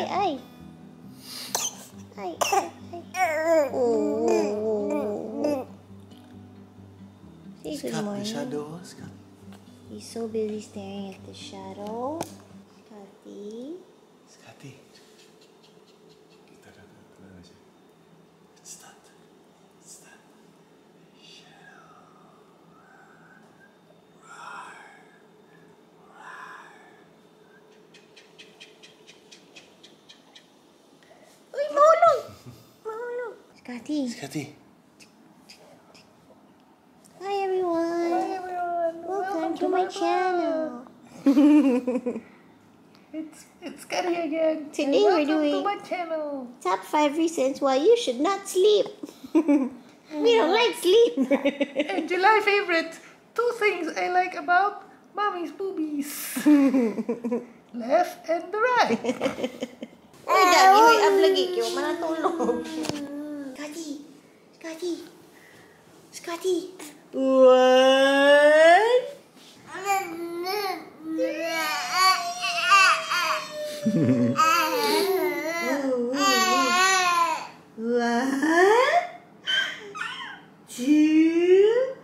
Ay, ay, ay. Ay, ay. Oh. Say good Cut the shadow. He's so busy staring at the shadow. Scottie. Scottie. Scottie. Hi, everyone. Hi everyone. Welcome to my channel. It's it's Scottie again. Today we're doing- to my channel. Top five reasons why you should not sleep. we don't like sleep. And July favorite. Two things I like about mommy's boobies. Left and the right. Uy, Dagi, uy, up lagi. Kaya mo manatulog. Scottie. Scottie. One. Two.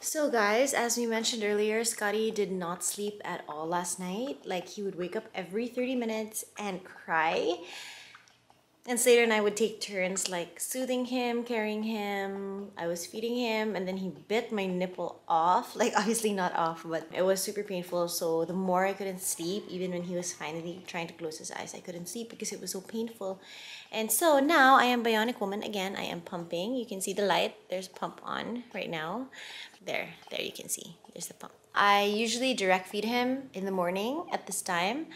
So, guys, as we mentioned earlier, Scottie did not sleep at all last night. Like, he would wake up every 30 minutes and cry. And Slater and I would take turns, like, soothing him, carrying him. I was feeding him, and then he bit my nipple off. Like, obviously not off, but it was super painful. So, the more I couldn't sleep, even when he was finally trying to close his eyes, I couldn't sleep because it was so painful. And so now I am Bionic Woman again. I am pumping. You can see the light. There's pump on right now. There, there you can see. There's the pump. I usually direct feed him in the morning at this time,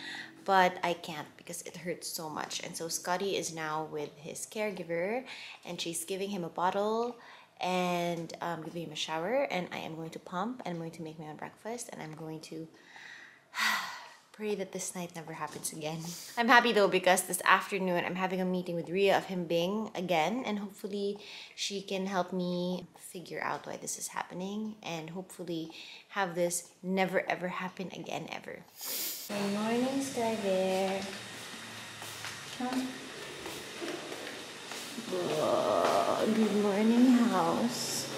but I can't because it hurts so much. And so Scottie is now with his caregiver, and she's giving him a bottle and um, giving him a shower. And I am going to pump, and I'm going to make my own breakfast, and I'm going to pray that this night never happens again. I'm happy though because this afternoon I'm having a meeting with Ria of Himbing again, and hopefully she can help me figure out why this is happening and hopefully have this never ever happen again ever. Good morning, Sky Bear. Come. Good morning, house.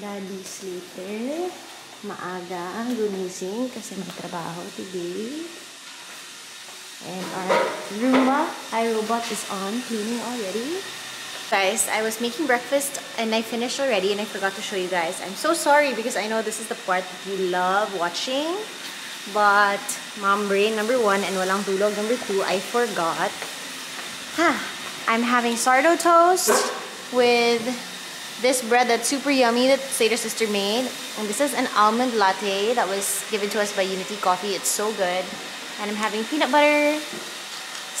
Daddy Slater. Maaga ang gumising kasi may trabaho today. And our Roomba, iRobot is on cleaning already. Guys, I was making breakfast and I finished already and I forgot to show you guys. I'm so sorry because I know this is the part that you love watching. But mom brain number one and walang tulog number two, I forgot. Huh. I'm having sourdough toast with this bread that's super yummy that Slater's sister made. And this is an almond latte that was given to us by Unity Coffee. It's so good. And I'm having peanut butter.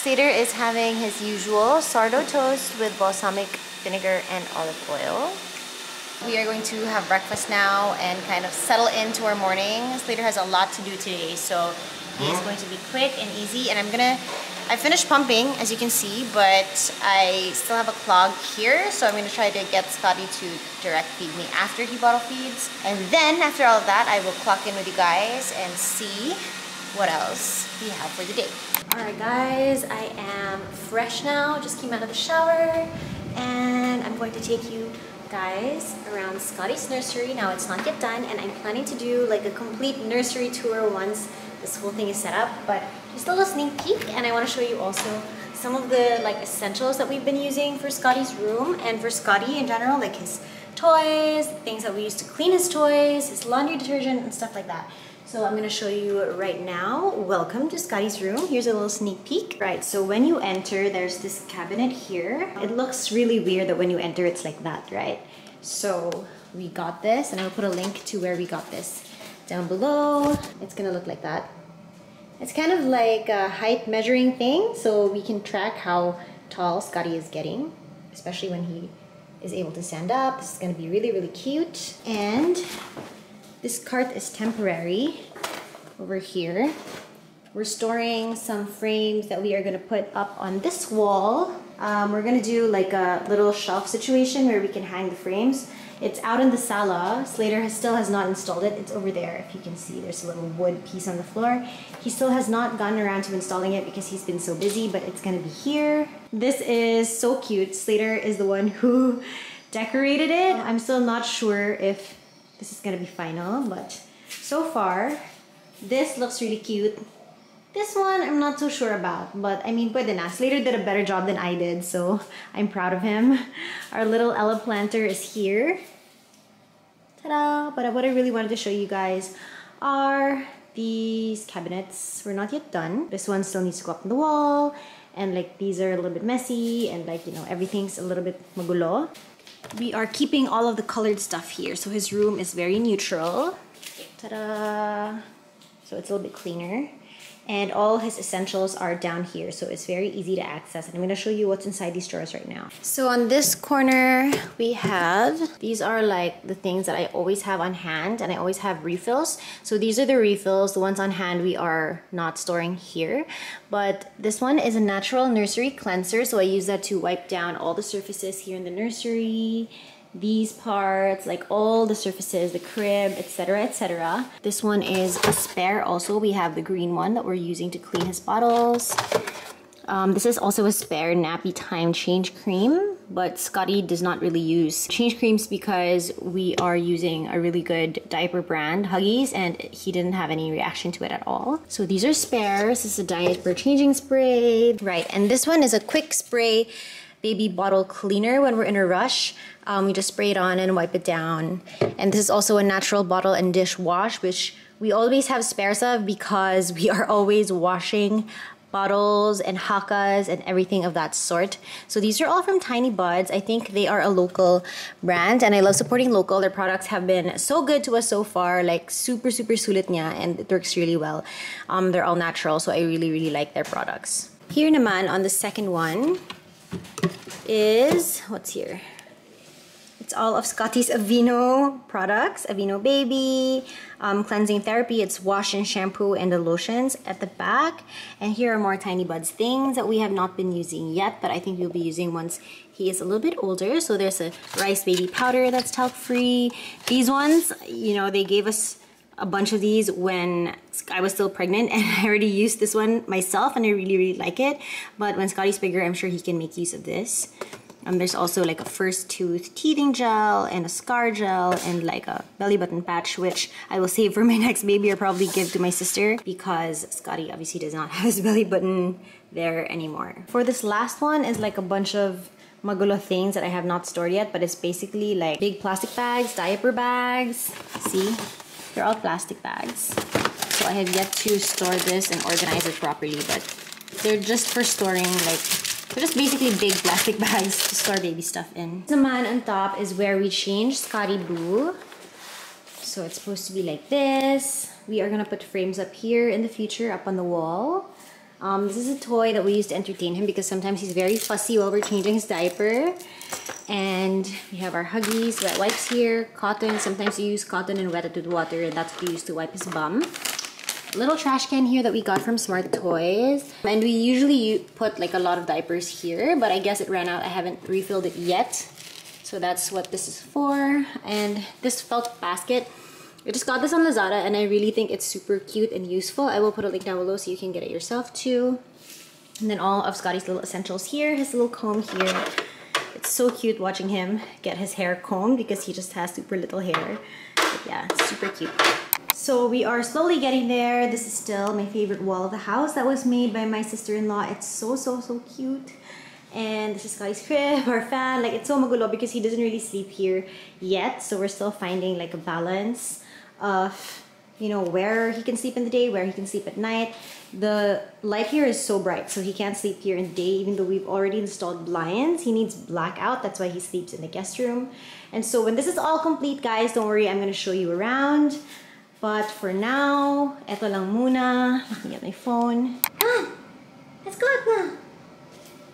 Slater is having his usual sourdough toast with balsamic vinegar and olive oil. We are going to have breakfast now and kind of settle into our morning. Slater has a lot to do today, so he is hmm? going to be quick and easy. And I'm gonna, I finished pumping, as you can see, but I still have a clog here, so I'm gonna try to get Scottie to direct feed me after he bottle feeds. And then after all that, I will clock in with you guys and see what else we have for the day. Alright guys, I am fresh now, just came out of the shower, and I'm going to take you guys around Scottie's nursery. Now it's not yet done, and I'm planning to do like a complete nursery tour once this whole thing is set up, but just a little sneak peek, and I want to show you also some of the like essentials that we've been using for Scottie's room and for Scottie in general, like his toys, things that we use to clean his toys, his laundry detergent, and stuff like that. So I'm gonna show you right now. Welcome to Scottie's room. Here's a little sneak peek. Right, so when you enter, there's this cabinet here. It looks really weird that when you enter, it's like that, right? So we got this, and I'll put a link to where we got this down below. It's gonna look like that. It's kind of like a height measuring thing, so we can track how tall Scottie is getting, especially when he is able to stand up. This is gonna be really, really cute. And this cart is temporary over here. We're storing some frames that we are gonna put up on this wall. Um, we're gonna do like a little shelf situation where we can hang the frames. It's out in the sala. Slater has, still has not installed it. It's over there. If you can see, there's a little wood piece on the floor. He still has not gotten around to installing it because he's been so busy, but it's gonna be here. This is so cute. Slater is the one who decorated it. I'm still not sure if this is gonna be final, but so far, this looks really cute. This one, I'm not so sure about, but I mean, pwede na. Slater did a better job than I did, so I'm proud of him. Our little Ella planter is here. Ta-da! But uh, what I really wanted to show you guys are these cabinets. We're not yet done. This one still needs to go up on the wall, and like these are a little bit messy, and like, you know, everything's a little bit magulo. We are keeping all of the colored stuff here, so his room is very neutral. Ta-da! So it's a little bit cleaner and all his essentials are down here so it's very easy to access. And I'm going to show you what's inside these drawers right now. So on this corner we have these are like the things that I always have on hand and I always have refills. So these are the refills. The ones on hand we are not storing here. But this one is a natural nursery cleanser so I use that to wipe down all the surfaces here in the nursery these parts, like all the surfaces, the crib, etc, etc. This one is a spare also. We have the green one that we're using to clean his bottles. Um, this is also a spare nappy time change cream, but Scottie does not really use change creams because we are using a really good diaper brand, Huggies, and he didn't have any reaction to it at all. So these are spares. This is a diaper changing spray. Right, and this one is a quick spray baby bottle cleaner when we're in a rush. Um, we just spray it on and wipe it down. And this is also a natural bottle and dish wash, which we always have spares of because we are always washing bottles and hakas and everything of that sort. So these are all from Tiny Buds. I think they are a local brand and I love supporting local. Their products have been so good to us so far, like super, super sulit niya and it works really well. Um, they're all natural, so I really, really like their products. Here naman on the second one, is, what's here? It's all of Scottie's Aveeno products, Aveeno Baby, um, Cleansing Therapy, it's wash and shampoo and the lotions at the back. And here are more Tiny Buds things that we have not been using yet, but I think we'll be using once he is a little bit older. So there's a Rice Baby Powder that's talc free. These ones, you know, they gave us a bunch of these when I was still pregnant and I already used this one myself and I really really like it but when Scottie's bigger I'm sure he can make use of this um, there's also like a first tooth teething gel and a scar gel and like a belly button patch which I will save for my next baby or probably give to my sister because Scottie obviously does not have his belly button there anymore. For this last one is like a bunch of magulo things that I have not stored yet but it's basically like big plastic bags, diaper bags, see? They're all plastic bags. So I have yet to store this and organize it properly, but they're just for storing like they're just basically big plastic bags to store baby stuff in. The man on top is where we change Scottie Boo. So it's supposed to be like this. We are gonna put frames up here in the future, up on the wall. Um, this is a toy that we use to entertain him because sometimes he's very fussy while we're changing his diaper. And we have our Huggies wet wipes here, cotton. Sometimes you use cotton and wet it with water and that's what we use to wipe his bum. Little trash can here that we got from Smart Toys. And we usually put like a lot of diapers here, but I guess it ran out. I haven't refilled it yet. So that's what this is for. And this felt basket I just got this on Lazada and I really think it's super cute and useful. I will put a link down below so you can get it yourself too. And then all of Scottie's little essentials here, his little comb here. It's so cute watching him get his hair combed because he just has super little hair. But yeah, super cute. So we are slowly getting there. This is still my favorite wall of the house that was made by my sister-in-law. It's so, so, so cute and this is Scottie's crib, our fan. Like it's so magulo because he doesn't really sleep here yet. So we're still finding like a balance of you know where he can sleep in the day where he can sleep at night the light here is so bright so he can't sleep here in the day even though we've already installed blinds. He needs blackout that's why he sleeps in the guest room. And so when this is all complete guys don't worry i'm going to show you around. But for now eto lang muna. Let me get my phone. Come on let's go na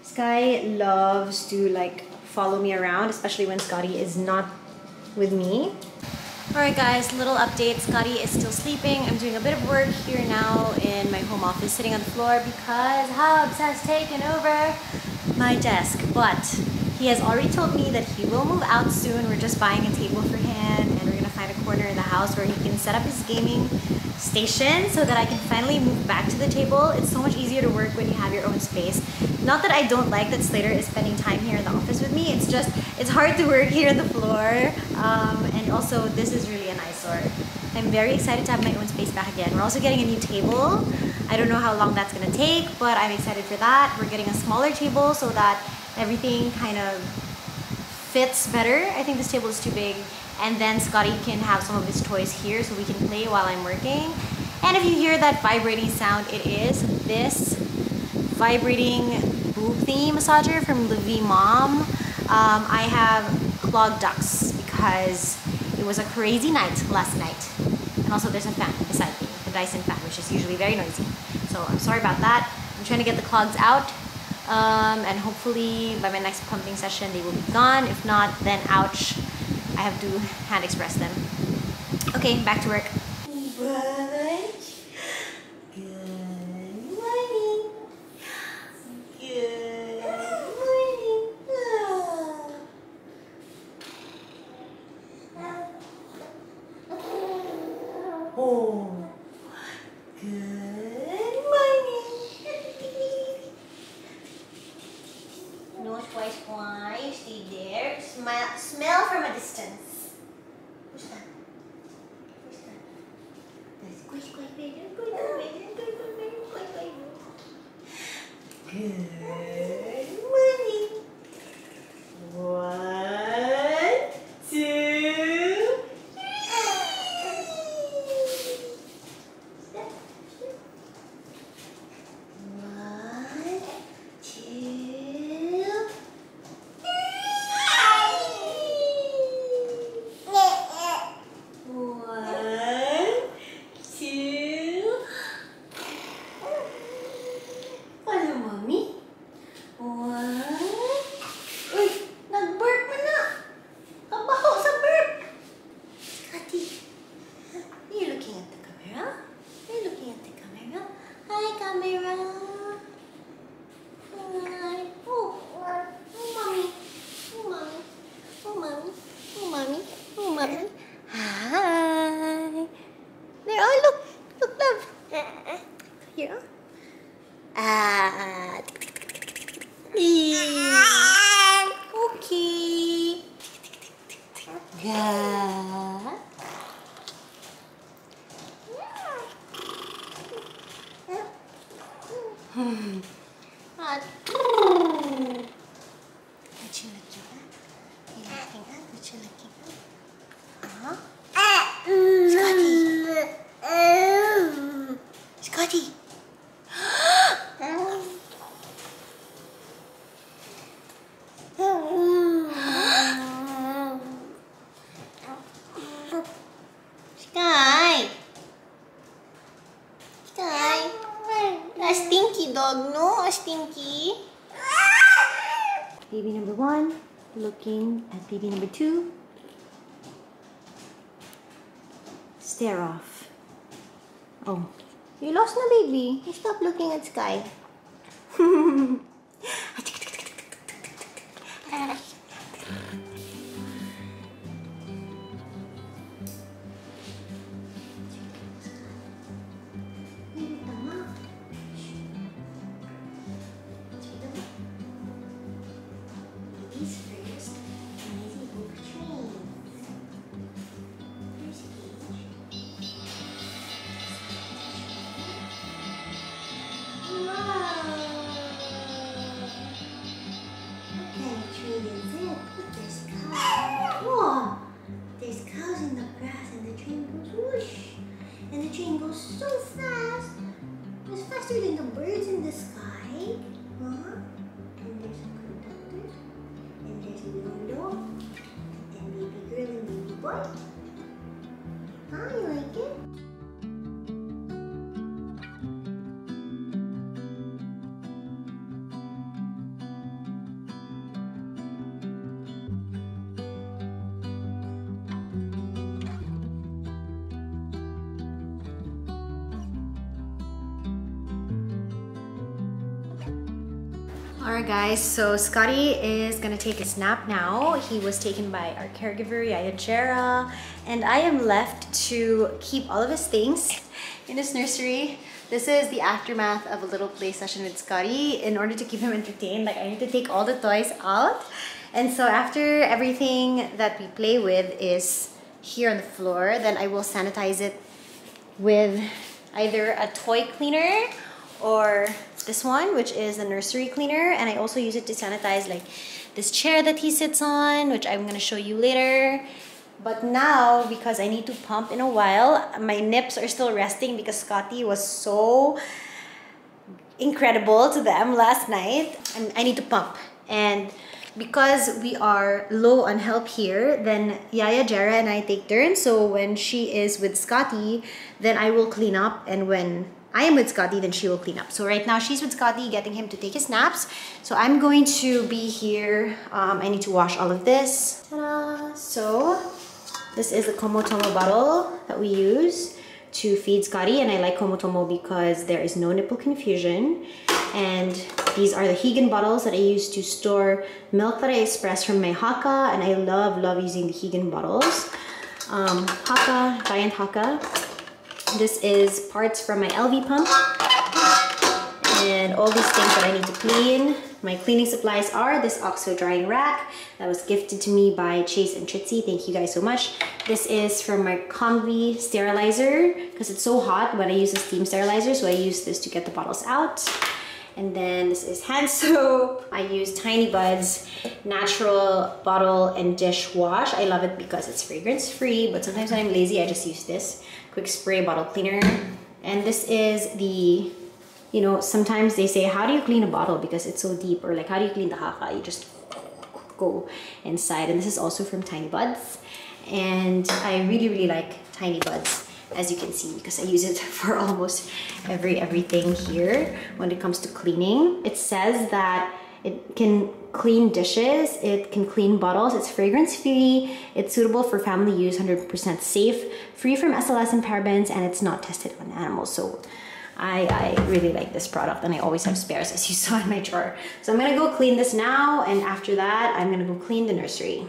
sky loves to like follow me around especially when scottie is not with me Alright guys, little update. Scottie is still sleeping. I'm doing a bit of work here now in my home office, sitting on the floor because Hubs has taken over my desk. But He has already told me that he will move out soon. We're just buying a table for him and we're gonna find a corner in the house where he can set up his gaming station so that I can finally move back to the table. It's so much easier to work when you have your own space. Not that I don't like that Slater is spending time here in the office with me. It's just, it's hard to work here on the floor. Um, and also, this is really an eyesore. I'm very excited to have my own space back again. We're also getting a new table. I don't know how long that's gonna take, but I'm excited for that. We're getting a smaller table so that everything kind of fits better. I think this table is too big. And then Scottie can have some of his toys here so we can play while I'm working. And if you hear that vibrating sound, it is this vibrating boob thingy massager from Livy Mom. Um, I have clogged ducts because was a crazy night last night. And also there's a fan beside me, the Dyson fan, which is usually very noisy. So I'm sorry about that. I'm trying to get the clogs out. Um, and hopefully by my next pumping session they will be gone. If not, then ouch, I have to hand express them. Okay, back to work. Looking at? What you looking at? Huh? Scottie. Scottie. Sky. Sky. A stinky dog, no? A stinky. Baby number one looking at baby number two. Stare off. Oh, you lost na baby. Stop looking at Sky. Guys, so Scottie is gonna take a nap now. He was taken by our caregiver, Yaya and I am left to keep all of his things in his nursery. This is the aftermath of a little play session with Scottie. In order to keep him entertained, like I need to take all the toys out. And so after everything that we play with is here on the floor, then I will sanitize it with either a toy cleaner or this one, which is the nursery cleaner. And I also use it to sanitize like this chair that he sits on, which I'm gonna show you later. But now, because I need to pump in a while, my nips are still resting because Scottie was so incredible to them last night. And I need to pump. And because we are low on help here, then Yaya Jara and I take turns. So when she is with Scottie, then I will clean up. And when I am with Scottie, then she will clean up. So right now she's with Scottie, getting him to take his naps. So I'm going to be here. Um, I need to wash all of this. So this is the Comotomo bottle that we use to feed Scottie. And I like Comotomo because there is no nipple confusion. And these are the Hegen bottles that I use to store milk that I express from my Haakaa. And I love, love using the Hegen bottles. Um, Haakaa, Giant Haakaa. This is parts from my Elvie pump. And all these things that I need to clean. My cleaning supplies are this OXO drying rack that was gifted to me by Chase and Tritsy. Thank you guys so much. This is from my Combi sterilizer because it's so hot when I use a steam sterilizer. So I use this to get the bottles out. And then this is hand soap. I use Tiny Buds natural bottle and dish wash. I love it because it's fragrance free, but sometimes when I'm lazy, I just use this quick spray bottle cleaner. And this is the, you know, sometimes they say, how do you clean a bottle because it's so deep? Or like, how do you clean the haka? You just go inside. And this is also from Tiny Buds. And I really, really like Tiny Buds as you can see because I use it for almost every everything here when it comes to cleaning. It says that it can clean dishes, it can clean bottles, it's fragrance free, it's suitable for family use, 100% safe, free from SLS and parabens, and it's not tested on animals. So I, I really like this product and I always have spares as you saw in my drawer. So I'm gonna go clean this now and after that I'm gonna go clean the nursery.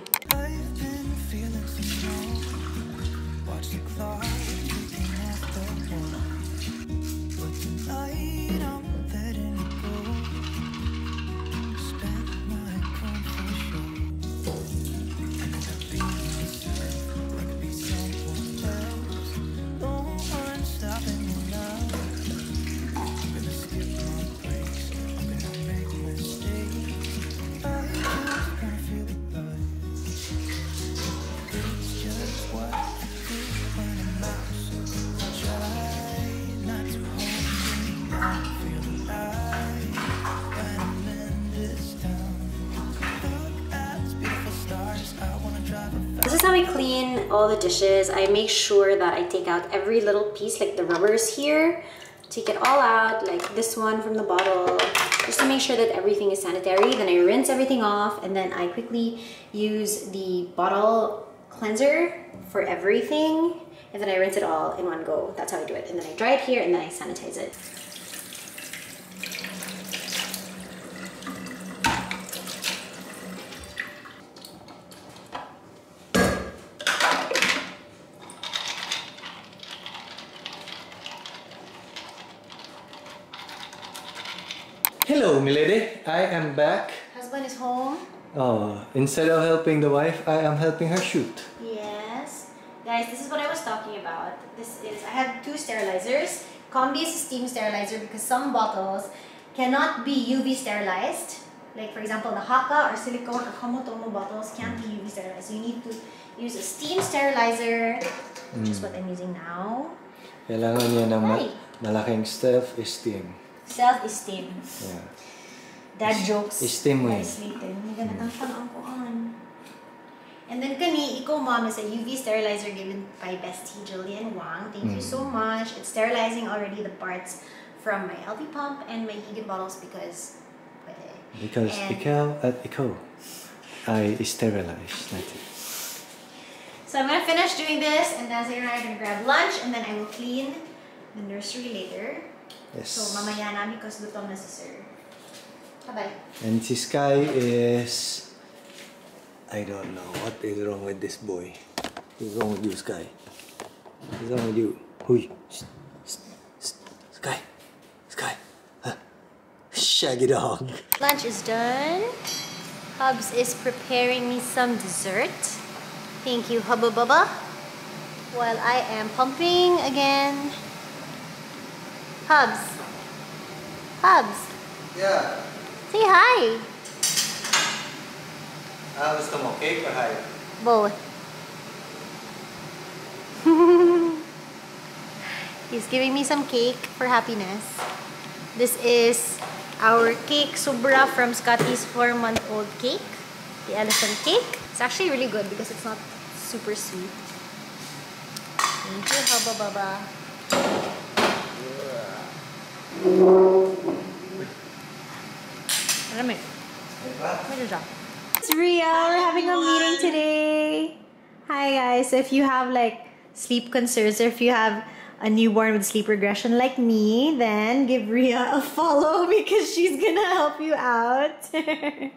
I clean all the dishes. I make sure that I take out every little piece, like the rubbers here. Take it all out, like this one from the bottle, just to make sure that everything is sanitary. Then I rinse everything off and then I quickly use the bottle cleanser for everything. And then I rinse it all in one go. That's how I do it. And then I dry it here and then I sanitize it. Am back. Husband is home. Oh, instead of helping the wife, I am helping her shoot. Yes. Guys, this is what I was talking about. This is, I have two sterilizers. Combi is a steam sterilizer because some bottles cannot be UV sterilized. Like for example, the Haakaa or silicone or Comotomo bottles can't be UV sterilized. So you need to use a steam sterilizer, which is what I'm using now. Kailangan niya ng ma- malaking self-esteem. Self-esteem. Yeah. Dad jokes. Esteem mo yun. Guys, later. May hmm. ganit ang pang-angkuhan. And then kani, Eco Mom is a UV sterilizer given by Bestie Jillian Wang. Thank you hmm. so much. It's sterilizing already the parts from my Elvie pump and my Hegen bottles because. Because And- ikaw at ikaw I sterilize natin. So I'm gonna finish doing this and then and I are gonna grab lunch and then I will clean the nursery later. Yes. So mamaya na because gutom na si sir. Bye-bye. And si Sky is... I don't know. What is wrong with this boy? What's wrong with you, Sky? What's wrong with you? Huy. Sky. Sky. Huh. Shaggy dog. Lunch is done. Hubs is preparing me some dessert. Thank you, Hubba Bubba. While I am pumping again. Hubs. Hubs. Yeah. Say hi. Ah, gusto mo cake or hi? Both. He's giving me some cake for happiness. This is our cake Subra from Scottie's four-month-old cake. The elephant cake. It's actually really good because it's not super sweet. Thank you, Hubba Bubba. Malamig. Medyo siya. It's Ria. We're having a meeting today. Hi guys. So if you have like sleep concerns or if you have a newborn with sleep regression like me, then give Ria a follow because she's gonna help you out. okay.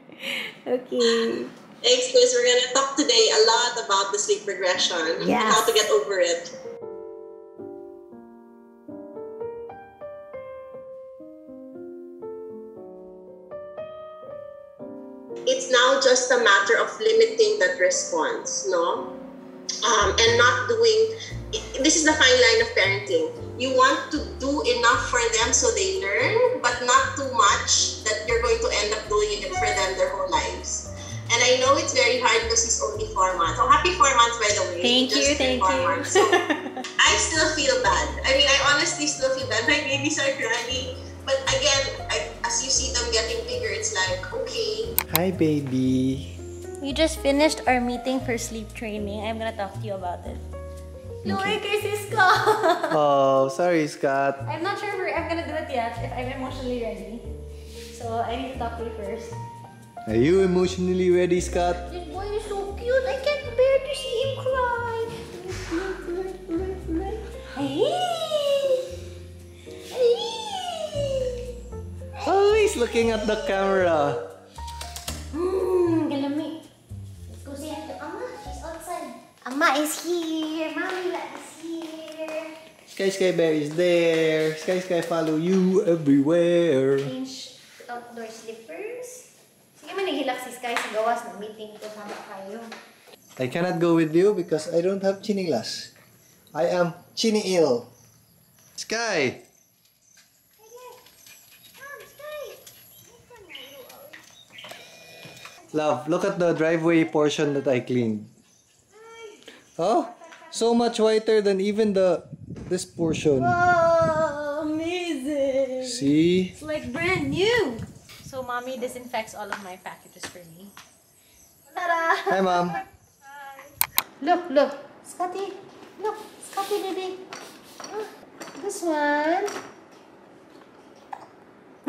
Thanks, guys. We're gonna talk today a lot about the sleep regression and how to get over it. Just a matter of limiting that response, no? Um, and not doing. This is the fine line of parenting. You want to do enough for them so they learn, but not too much that you're going to end up doing it for them their whole lives. And I know it's very hard because he's only four months. So happy four months, by the way. Thank you, thank four you. months. So I still feel bad. I mean, I honestly still feel bad. My babies are crying. But again, I, as you see them getting bigger, it's like, okay, Hi, baby. We just finished our meeting for sleep training. I'm gonna talk to you about it. No, I kiss Scott. Oh, sorry, Scott. I'm not sure if I'm gonna do it yet, if I'm emotionally ready. So I need to talk to you first. Are you emotionally ready, Scott? This boy is so cute. I can't bear to see him cry. Hey. Hey. Oh, he's looking at the camera. Amma is here. Mamila is here. Sky Sky Bear is there. Sky Sky follow you everywhere. Change outdoor slippers. Sige man, naghilak si Sky sa gawas ng meeting ko. Sama kayo. I cannot go with you because I don't have chinilas. I am chini ill. Sky! Love, look at the driveway portion that I cleaned. Oh, so much whiter than even the this portion. Oh, amazing. See? It's like brand new. So mommy disinfects all of my packages for me. Ta-da! Hi, mom. Look, look. Scottie. Look, Scottie baby. This one.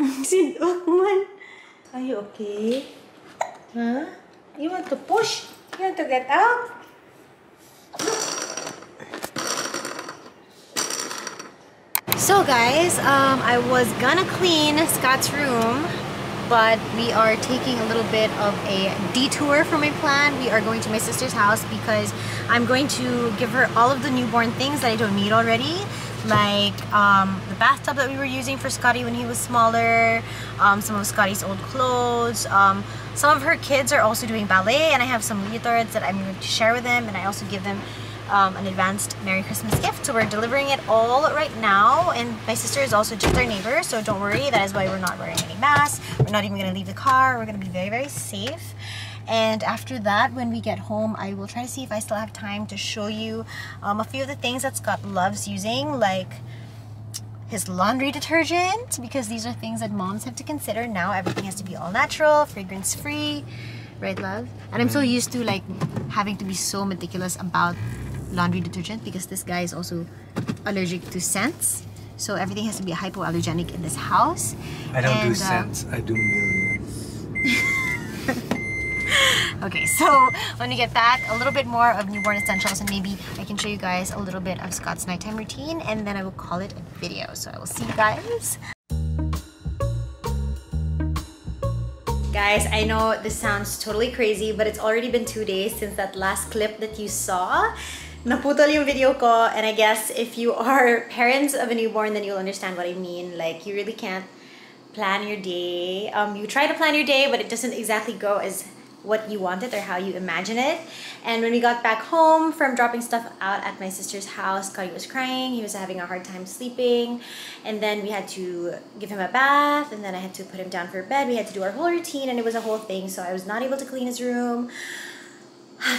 Man? Are you okay? Huh? You want to push? You want to get out? So guys, um, I was gonna clean Scott's room, but we are taking a little bit of a detour from my plan. We are going to my sister's house because I'm going to give her all of the newborn things that I don't need already. Like um, the bathtub that we were using for Scottie when he was smaller, um, some of Scottie's old clothes. Um, some of her kids are also doing ballet, and I have some leotards that I'm going to share with them, and I also give them um, an advanced Merry Christmas gift. So we're delivering it all right now. And my sister is also just our neighbor, so don't worry. That is why we're not wearing any masks. We're not even gonna leave the car. We're gonna be very, very safe. And after that, when we get home, I will try to see if I still have time to show you um, a few of the things that Scott loves using, like his laundry detergent because these are things that moms have to consider now everything has to be all natural fragrance free right love and i'm so used to like having to be so meticulous about laundry detergent because this guy is also allergic to scents so everything has to be hypoallergenic in this house I don't do And, uh, cents, I do millions. Okay, so when we get back, a little bit more of newborn essentials, and maybe I can show you guys a little bit of Scott's nighttime routine, and then I will call it a video. So I will see you guys. Guys, I know this sounds totally crazy, but it's already been two days since that last clip that you saw. Naputol yung video ko, and I guess if you are parents of a newborn, then you'll understand what I mean. Like, you really can't plan your day. Um, you try to plan your day, but it doesn't exactly go as what you want it or how you imagine it. And when we got back home from dropping stuff out at my sister's house, Scottie was crying. He was having a hard time sleeping. And then we had to give him a bath, and then I had to put him down for bed. We had to do our whole routine, and it was a whole thing. So I was not able to clean his room.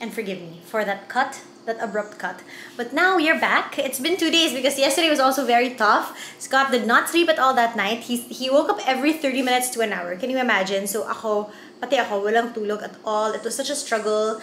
and forgive me for that cut that abrupt cut. But now we are back. It's been two days because yesterday was also very tough. Scott did not sleep at all that night. He's, he woke up every 30 minutes to an hour. Can you imagine? So ako, pati ako, walang tulog at all. It was such a struggle.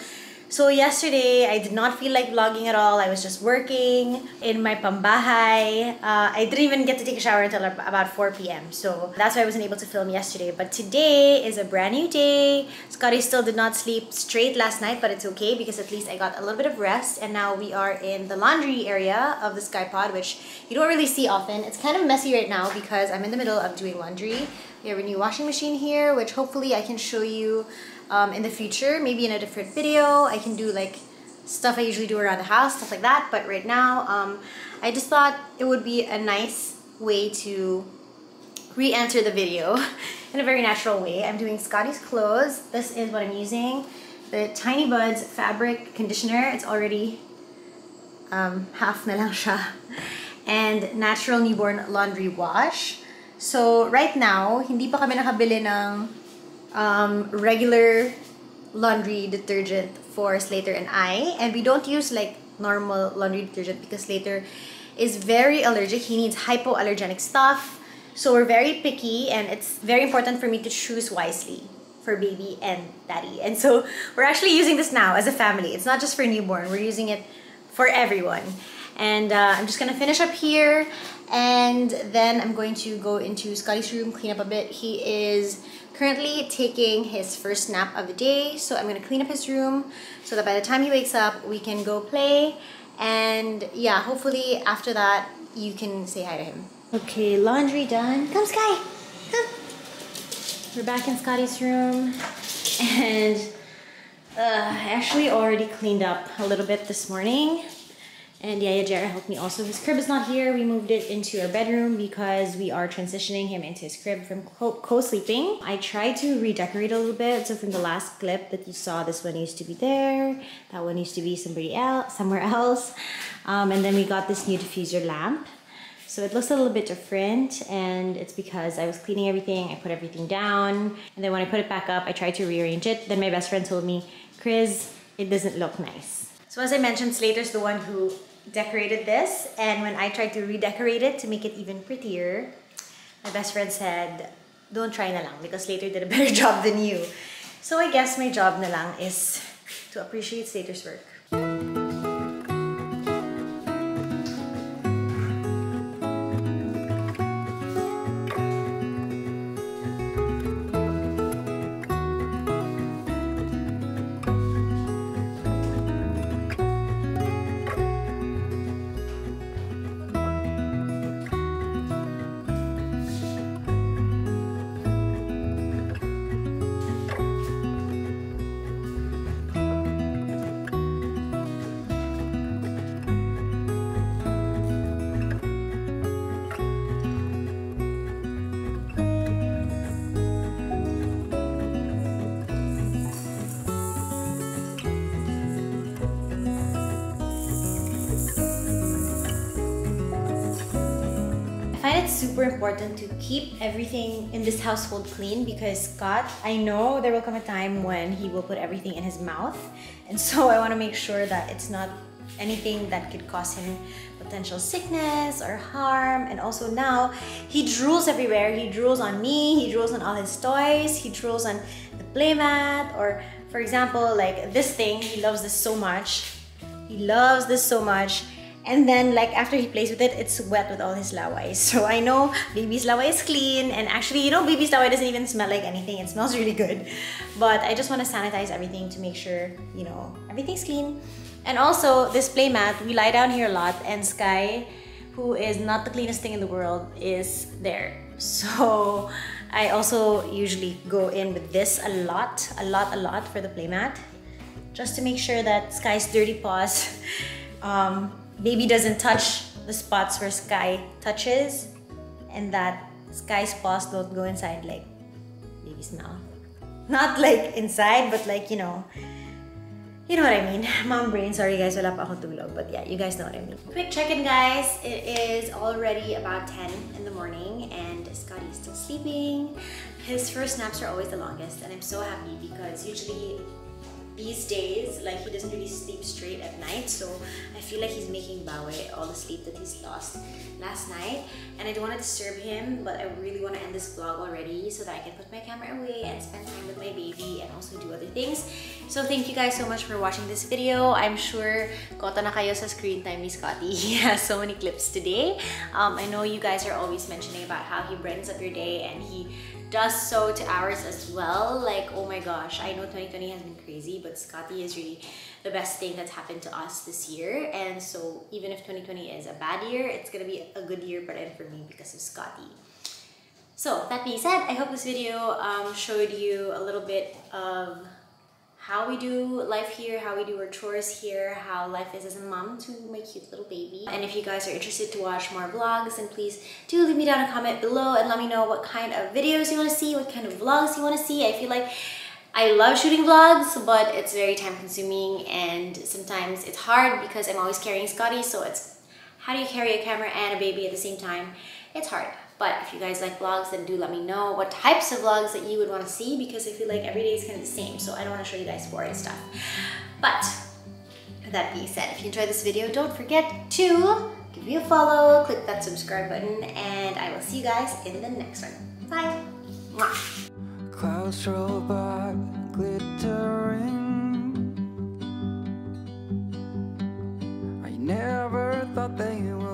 So yesterday, I did not feel like vlogging at all. I was just working in my pambahay. Uh, I didn't even get to take a shower until about 4 p.m. So that's why I wasn't able to film yesterday. But today is a brand new day. Scottie still did not sleep straight last night, but it's okay because at least I got a little bit of rest. And now we are in the laundry area of the SkyPod, which you don't really see often. It's kind of messy right now because I'm in the middle of doing laundry. We have a new washing machine here, which hopefully I can show you um, in the future, maybe in a different video. I can do like stuff I usually do around the house, stuff like that. But right now, um, I just thought it would be a nice way to re-enter the video in a very natural way. I'm doing Scottie's clothes. This is what I'm using. The Tiny Buds fabric conditioner. It's already um, half na. And natural newborn laundry wash. So right now, hindi pa kami nakabili ng um, regular laundry detergent for Slater and I. And we don't use like normal laundry detergent because Slater is very allergic. He needs hypoallergenic stuff. So we're very picky and it's very important for me to choose wisely for baby and daddy. And so we're actually using this now as a family. It's not just for newborn. We're using it for everyone. And uh, I'm just gonna finish up here and then I'm going to go into Scottie's room, clean up a bit. He is currently taking his first nap of the day. So I'm gonna clean up his room so that by the time he wakes up, we can go play. And yeah, hopefully after that, you can say hi to him. Okay, laundry done. Come, Sky. Come. We're back in Scottie's room. And uh, I actually already cleaned up a little bit this morning. And Yaya Jera helped me also. His crib is not here. We moved it into our bedroom because we are transitioning him into his crib from co sleeping. I tried to redecorate a little bit. So from the last clip that you saw, this one used to be there. That one used to be somebody else, somewhere else. Um, and then we got this new diffuser lamp. So it looks a little bit different and it's because I was cleaning everything, I put everything down, and then when I put it back up, I tried to rearrange it. Then my best friend told me, Kryz, it doesn't look nice. So as I mentioned, Slater's the one who decorated this, and when I tried to redecorate it to make it even prettier, my best friend said, don't try na lang because Slater did a better job than you. So I guess my job na lang is to appreciate Slater's work. Important to keep everything in this household clean because Scott, I know there will come a time when he will put everything in his mouth. And so I want to make sure that it's not anything that could cause him potential sickness or harm. And also now he drools everywhere. He drools on me, he drools on all his toys, he drools on the playmat, or for example, like this thing, he loves this so much. He loves this so much. And then like after he plays with it, it's wet with all his laway. So I know baby's laway is clean and actually, you know, baby's laway doesn't even smell like anything. It smells really good. But I just want to sanitize everything to make sure, you know, everything's clean. And also this playmat, we lie down here a lot and Sky who is not the cleanest thing in the world, is there. So I also usually go in with this a lot, a lot, a lot for the playmat. Just to make sure that Sky's dirty paws, um, baby doesn't touch the spots where Sky touches and that Sky's paws don't go inside like baby's mouth. Not like inside, but like, you know, you know what I mean. Mom brain, sorry guys, wala pa akong tulog. But yeah, you guys know what I mean. Quick check-in guys. It is already about 10 in the morning and Scottie is still sleeping. His first naps are always the longest and I'm so happy because usually these days, like he doesn't really sleep straight at night, so I feel like he's making bawe all the sleep that he's lost last night. And I don't want to disturb him, but I really want to end this vlog already so that I can put my camera away and spend time with my baby and also do other things. So thank you guys so much for watching this video. I'm sure kota na kayo sa screen time ni Scottie. He has so many clips today. Um, I know you guys are always mentioning about how he brightens up your day and he does so to ours as well. Like, oh my gosh, I know 2020 has been crazy, but Scottie is really the best thing that's happened to us this year. And so even if 2020 is a bad year, it's gonna be a good year but for me because of Scottie. So that being said, I hope this video um, showed you a little bit of how we do life here, how we do our chores here, how life is as a mom to my cute little baby. And if you guys are interested to watch more vlogs, then please do leave me down a comment below and let me know what kind of videos you want to see, what kind of vlogs you want to see. I feel like I love shooting vlogs, but it's very time consuming and sometimes it's hard because I'm always carrying Scottie, so it's how do you carry a camera and a baby at the same time? It's hard. But if you guys like vlogs, then do let me know what types of vlogs that you would want to see because I feel like every day is kind of the same. So I don't want to show you guys boring stuff. But that being said, if you enjoyed this video, don't forget to give me a follow, click that subscribe button, and I will see you guys in the next one. Bye! Mwah. Clouds roll by, glittering I never thought they would